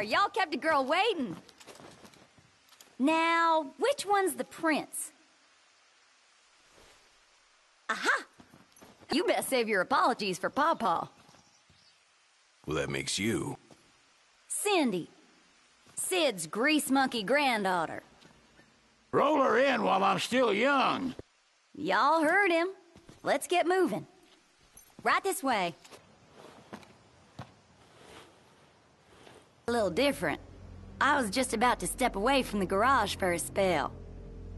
there! Y'all kept a girl waiting. Now, which one's the prince? Aha! You best save your apologies for Pawpaw. Well, that makes you. Cindy. Sid's grease monkey granddaughter. Roll her in while I'm still young. Y'all heard him. Let's get moving. Right this way. A little different. I was just about to step away from the garage for a spell.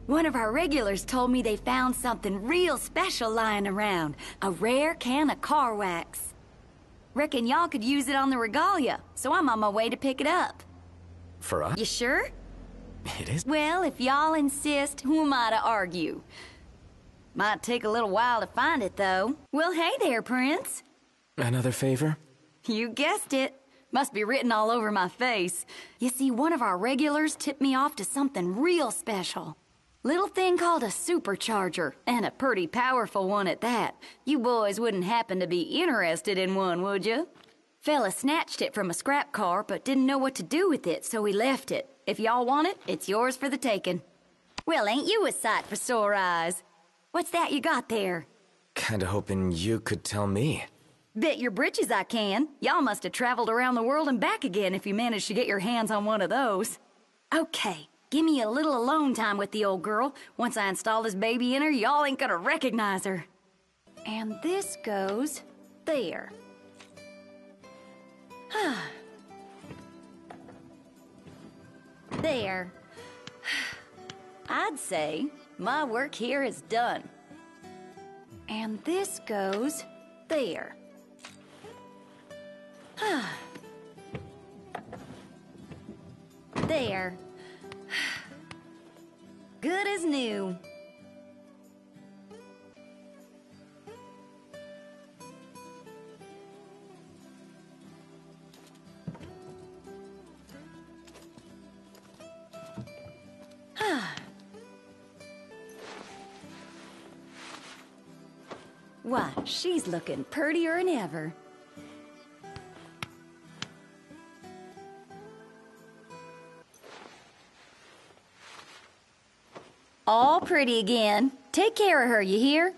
One of our regulars told me they found something real special lying around. A rare can of car wax. Reckon y'all could use it on the regalia, so I'm on my way to pick it up. For us? You sure? It is? Well, if y'all insist, who am I to argue? Might take a little while to find it, though. Well, hey there, Prince. Another favor? You guessed it. Must be written all over my face. You see, one of our regulars tipped me off to something real special. Little thing called a supercharger, and a pretty powerful one at that. You boys wouldn't happen to be interested in one, would you? Fella snatched it from a scrap car, but didn't know what to do with it, so he left it. If y'all want it, it's yours for the taking. Well, ain't you a sight for sore eyes? What's that you got there? Kinda hoping you could tell me. Bet your britches I can. Y'all must have traveled around the world and back again if you managed to get your hands on one of those. Okay, give me a little alone time with the old girl. Once I install this baby in her, y'all ain't gonna recognize her. And this goes there. there. I'd say my work here is done. And this goes there. There. Good as new. Why, she's looking purtier than ever. All pretty again. Take care of her, you hear?